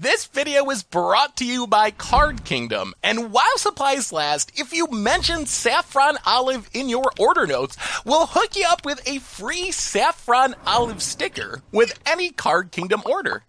This video is brought to you by Card Kingdom, and while supplies last, if you mention Saffron Olive in your order notes, we'll hook you up with a free Saffron Olive sticker with any Card Kingdom order.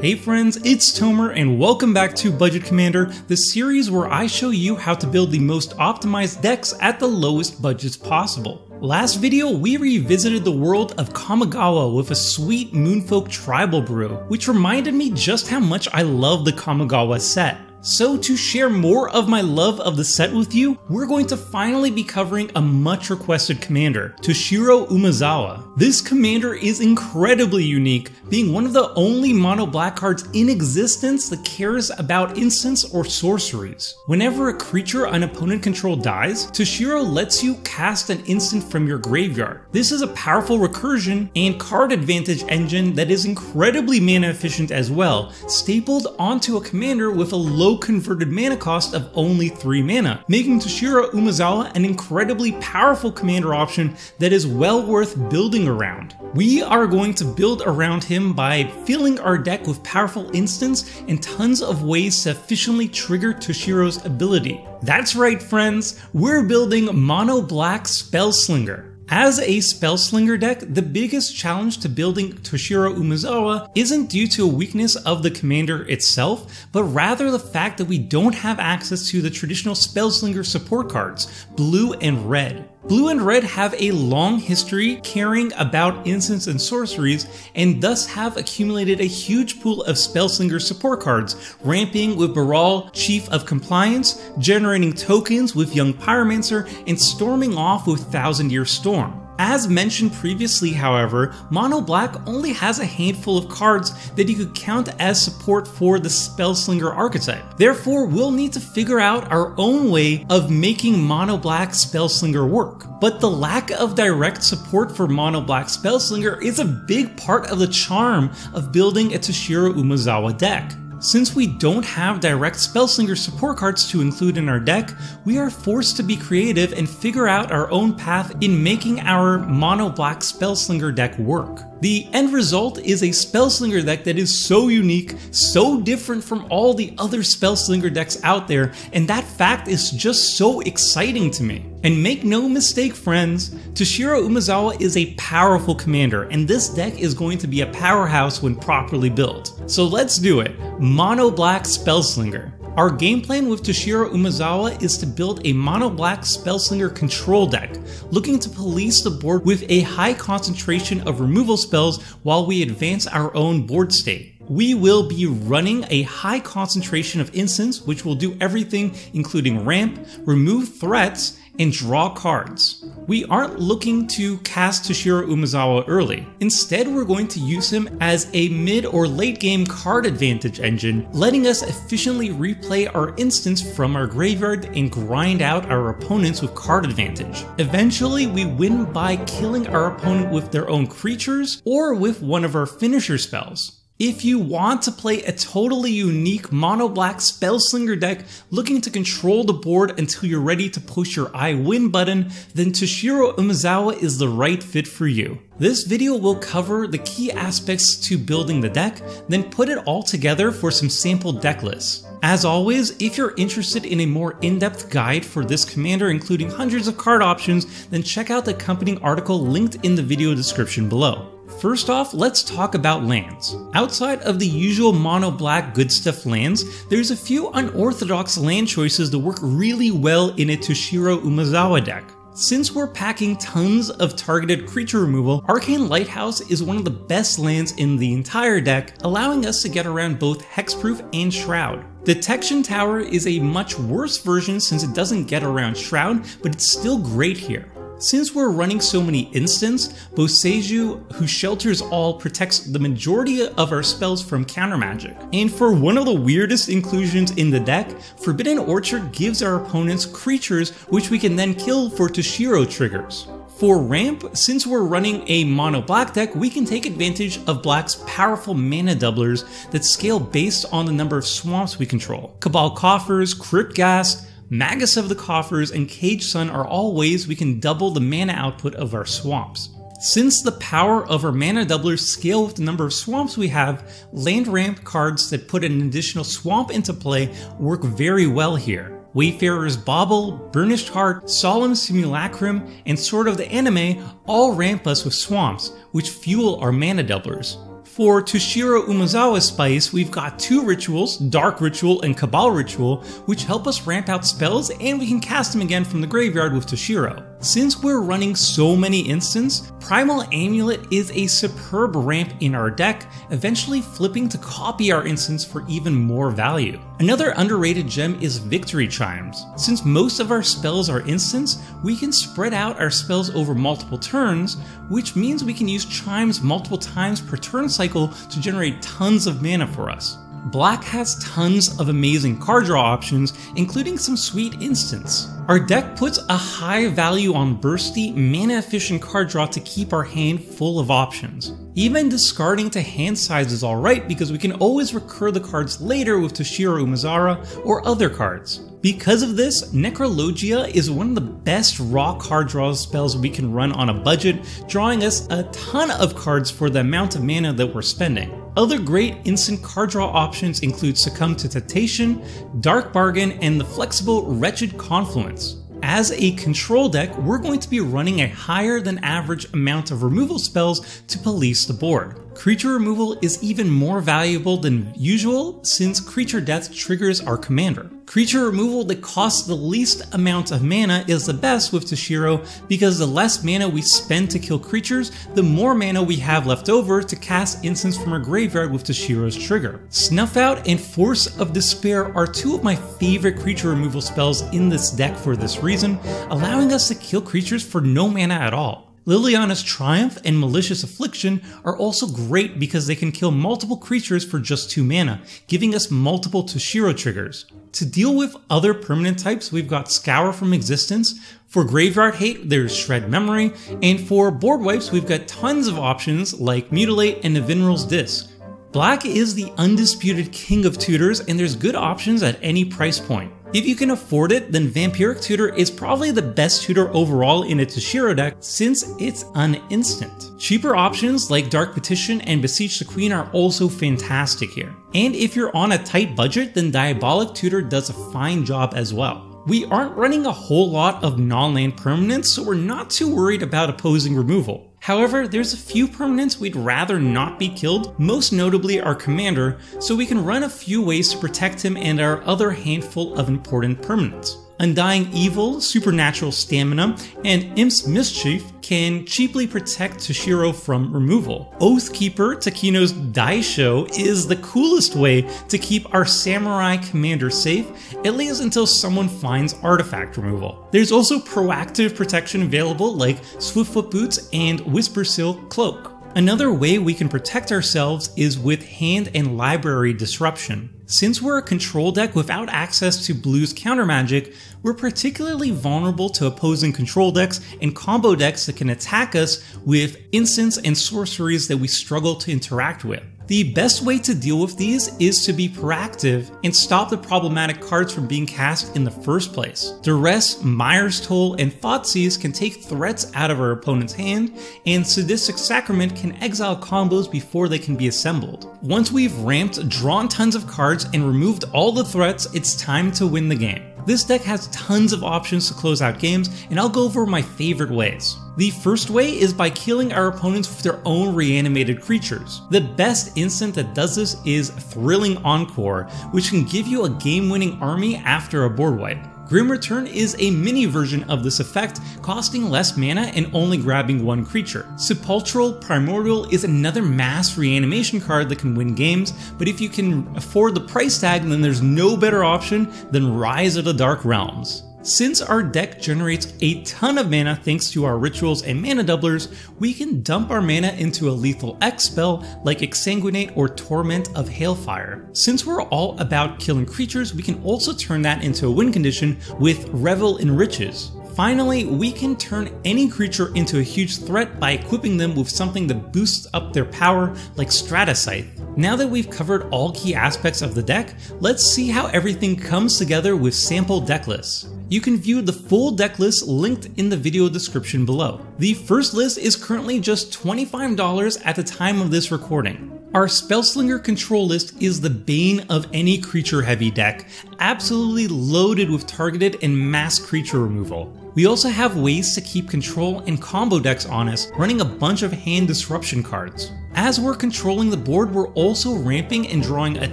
Hey friends, it's Tomer and welcome back to Budget Commander, the series where I show you how to build the most optimized decks at the lowest budgets possible. Last video, we revisited the world of Kamigawa with a sweet Moonfolk Tribal Brew, which reminded me just how much I love the Kamigawa set. So to share more of my love of the set with you, we're going to finally be covering a much requested commander, Toshiro Umezawa. This commander is incredibly unique, being one of the only mono black cards in existence that cares about instants or sorceries. Whenever a creature an opponent control dies, Toshiro lets you cast an instant from your graveyard. This is a powerful recursion and card advantage engine that is incredibly mana efficient as well, stapled onto a commander with a low low converted mana cost of only 3 mana, making Toshiro Umezawa an incredibly powerful commander option that is well worth building around. We are going to build around him by filling our deck with powerful instants and tons of ways to efficiently trigger Toshiro's ability. That's right friends, we're building Mono Black Spellslinger. As a Spellslinger deck, the biggest challenge to building Toshiro Umezawa isn't due to a weakness of the commander itself, but rather the fact that we don't have access to the traditional Spellslinger support cards, blue and red. Blue and Red have a long history caring about instants and sorceries, and thus have accumulated a huge pool of Spellslinger support cards, ramping with Baral, Chief of Compliance, generating tokens with Young Pyromancer, and storming off with Thousand Year Storm. As mentioned previously, however, Mono Black only has a handful of cards that you could count as support for the Spellslinger archetype. Therefore, we'll need to figure out our own way of making Mono Black Spellslinger work. But the lack of direct support for Mono Black Spellslinger is a big part of the charm of building a Toshiro Umezawa deck. Since we don't have direct Spellslinger support cards to include in our deck, we are forced to be creative and figure out our own path in making our mono black Spellslinger deck work. The end result is a Spellslinger deck that is so unique, so different from all the other Spellslinger decks out there, and that fact is just so exciting to me. And make no mistake, friends, Toshiro Umezawa is a powerful commander, and this deck is going to be a powerhouse when properly built. So let's do it. Mono Black Spellslinger. Our game plan with Toshiro Umezawa is to build a mono black Spellslinger control deck, looking to police the board with a high concentration of removal spells while we advance our own board state. We will be running a high concentration of instants, which will do everything including ramp, remove threats, and draw cards. We aren't looking to cast Toshiro Umezawa early. Instead, we're going to use him as a mid or late game card advantage engine, letting us efficiently replay our instants from our graveyard and grind out our opponents with card advantage. Eventually, we win by killing our opponent with their own creatures or with one of our finisher spells. If you want to play a totally unique mono black Spellslinger deck looking to control the board until you're ready to push your I win button, then Toshiro Umezawa is the right fit for you. This video will cover the key aspects to building the deck, then put it all together for some sample deck lists. As always, if you're interested in a more in-depth guide for this commander including hundreds of card options, then check out the accompanying article linked in the video description below. First off, let's talk about lands. Outside of the usual mono black good stuff lands, there's a few unorthodox land choices that work really well in a Toshiro Umezawa deck. Since we're packing tons of targeted creature removal, Arcane Lighthouse is one of the best lands in the entire deck, allowing us to get around both Hexproof and Shroud. Detection Tower is a much worse version since it doesn't get around Shroud, but it's still great here. Since we're running so many instants, Boseiju, who shelters all, protects the majority of our spells from counter magic. And for one of the weirdest inclusions in the deck, Forbidden Orchard gives our opponents creatures which we can then kill for Toshiro triggers. For ramp, since we're running a mono black deck, we can take advantage of black's powerful mana doublers that scale based on the number of swamps we control. Cabal Coffers, Crypt Ghast, Magus of the Coffers, and Caged Sun are all ways we can double the mana output of our swamps. Since the power of our mana doublers scale with the number of swamps we have, land ramp cards that put an additional swamp into play work very well here. Wayfarer's Bauble, Burnished Heart, Solemn Simulacrum, and Sword of the Animist all ramp us with swamps, which fuel our mana doublers. For Toshiro Umezawa's spice, we've got two rituals, Dark Ritual and Cabal Ritual, which help us ramp out spells and we can cast them again from the graveyard with Toshiro. Since we're running so many instants, Primal Amulet is a superb ramp in our deck, eventually flipping to copy our instants for even more value. Another underrated gem is Victory Chimes. Since most of our spells are instants, we can spread out our spells over multiple turns, which means we can use chimes multiple times per turn cycle to generate tons of mana for us. Black has tons of amazing card draw options, including some sweet instants. Our deck puts a high value on bursty, mana efficient card draw to keep our hand full of options. Even discarding to hand size is alright because we can always recur the cards later with Toshiro Umezawa or other cards. Because of this, Necrologia is one of the best raw card draw spells we can run on a budget, drawing us a ton of cards for the amount of mana that we're spending. Other great instant card draw options include Succumb to Temptation, Dark Bargain, and the flexible Wretched Confluence. As a control deck, we're going to be running a higher than average amount of removal spells to police the board. Creature removal is even more valuable than usual since creature death triggers our commander. Creature removal that costs the least amount of mana is the best with Toshiro because the less mana we spend to kill creatures, the more mana we have left over to cast instants from our graveyard with Toshiro's trigger. Snuff Out and Force of Despair are two of my favorite creature removal spells in this deck for this reason, allowing us to kill creatures for no mana at all. Liliana's Triumph and Malicious Affliction are also great because they can kill multiple creatures for just 2 mana, giving us multiple Toshiro triggers. To deal with other permanent types, we've got Scour from Existence. For Graveyard Hate, there's Shred Memory. And for board wipes, we've got tons of options like Mutilate and the Nevinyrral's Disc. Black is the undisputed king of tutors, and there's good options at any price point. If you can afford it, then Vampiric Tutor is probably the best tutor overall in a Toshiro deck since it's an instant. Cheaper options like Dark Petition and Beseech the Queen are also fantastic here. And if you're on a tight budget, then Diabolic Tutor does a fine job as well. We aren't running a whole lot of non-land permanents, so we're not too worried about opposing removal. However, there's a few permanents we'd rather not be killed, most notably our commander, so we can run a few ways to protect him and our other handful of important permanents. Undying Evil, Supernatural Stamina, and Imp's Mischief can cheaply protect Toshiro from removal. Oathkeeper, Takeno's Daisho, is the coolest way to keep our samurai commander safe, at least until someone finds artifact removal. There's also proactive protection available like Swiftfoot Boots and Whispersilk Cloak. Another way we can protect ourselves is with hand and library disruption. Since we're a control deck without access to blue's counter magic, we're particularly vulnerable to opposing control decks and combo decks that can attack us with instants and sorceries that we struggle to interact with. The best way to deal with these is to be proactive and stop the problematic cards from being cast in the first place. Duress, Mire's Toll, and Thoughtseize can take threats out of our opponent's hand, and Sadistic Sacrament can exile combos before they can be assembled. Once we've ramped, drawn tons of cards, and removed all the threats, it's time to win the game. This deck has tons of options to close out games, and I'll go over my favorite ways. The first way is by killing our opponents with their own reanimated creatures. The best instant that does this is Thrilling Encore, which can give you a game-winning army after a board wipe. Grim Return is a mini version of this effect, costing less mana and only grabbing one creature. Sepulchral Primordial is another mass reanimation card that can win games, but if you can afford the price tag, then there's no better option than Rise of the Dark Realms. Since our deck generates a ton of mana thanks to our rituals and mana doublers, we can dump our mana into a lethal X spell like Exsanguinate or Torment of Hailfire. Since we're all about killing creatures, we can also turn that into a win condition with Revel in Riches. Finally, we can turn any creature into a huge threat by equipping them with something that boosts up their power like Strata Scythe. Now that we've covered all key aspects of the deck, let's see how everything comes together with sample deck lists. You can view the full deck list linked in the video description below. The first list is currently just $25 at the time of this recording. Our Spellslinger control list is the bane of any creature heavy deck, absolutely loaded with targeted and mass creature removal. We also have ways to keep control and combo decks honest, running a bunch of hand disruption cards. As we're controlling the board, we're also ramping and drawing a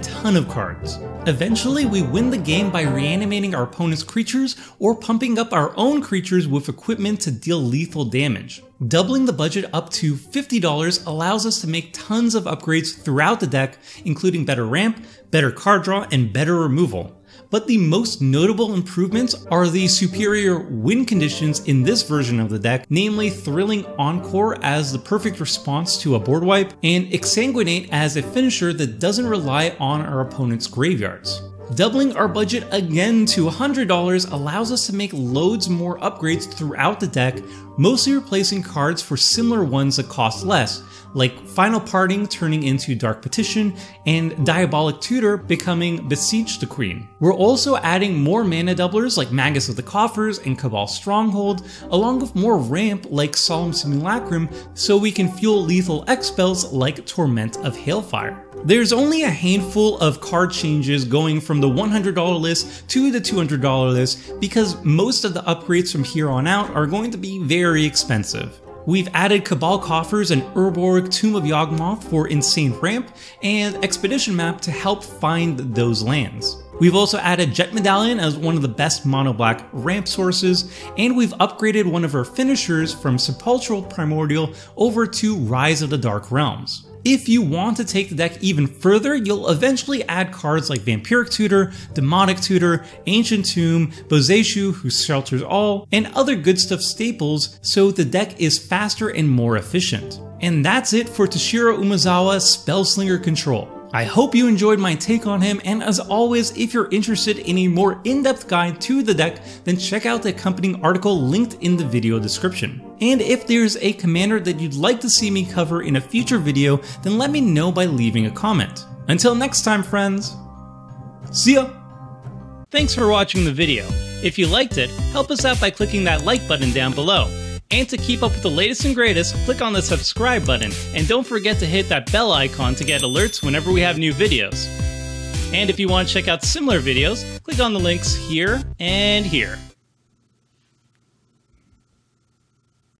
ton of cards. Eventually, we win the game by reanimating our opponent's creatures or pumping up our own creatures with equipment to deal lethal damage. Doubling the budget up to $50 allows us to make tons of upgrades throughout the deck, including better ramp, better card draw, and better removal but the most notable improvements are the superior win conditions in this version of the deck, namely Thrilling Encore as the perfect response to a board wipe, and Exsanguinate as a finisher that doesn't rely on our opponent's graveyards. Doubling our budget again to $100 allows us to make loads more upgrades throughout the deck, mostly replacing cards for similar ones that cost less, like Final Parting turning into Dark Petition and Diabolic Tutor becoming Beseech the Queen. We're also adding more mana doublers like Magus of the Coffers and Cabal Stronghold, along with more ramp like Solemn Simulacrum so we can fuel lethal X spells like Torment of Hailfire. There's only a handful of card changes going from the $100 list to the $200 list because most of the upgrades from here on out are going to be very expensive. We've added Cabal Coffers and Urborg Tomb of Yawgmoth for Insane Ramp, and Expedition Map to help find those lands. We've also added Jet Medallion as one of the best mono black ramp sources, and we've upgraded one of our finishers from Sepulchral Primordial over to Rise of the Dark Realms. If you want to take the deck even further, you'll eventually add cards like Vampiric Tutor, Demonic Tutor, Ancient Tomb, Boseiju, who shelters all, and other good stuff staples so the deck is faster and more efficient. And that's it for Toshiro Umezawa Spellslinger Control. I hope you enjoyed my take on him, and as always, if you're interested in a more in-depth guide to the deck, then check out the accompanying article linked in the video description. And if there's a commander that you'd like to see me cover in a future video, then let me know by leaving a comment. Until next time, friends, see ya! Thanks for watching the video. If you liked it, help us out by clicking that like button down below. And to keep up with the latest and greatest, click on the subscribe button, and don't forget to hit that bell icon to get alerts whenever we have new videos. And if you want to check out similar videos, click on the links here and here.